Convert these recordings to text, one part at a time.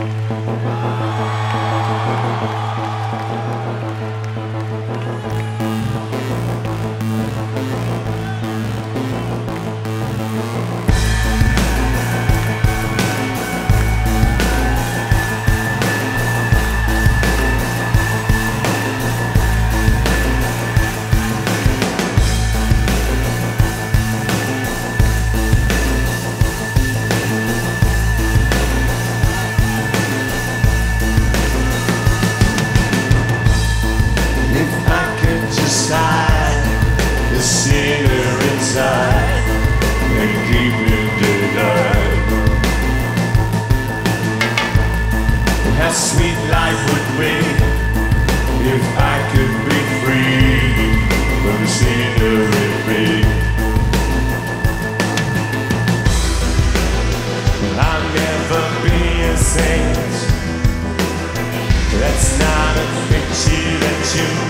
If That's not a picture that you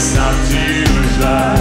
not de usar.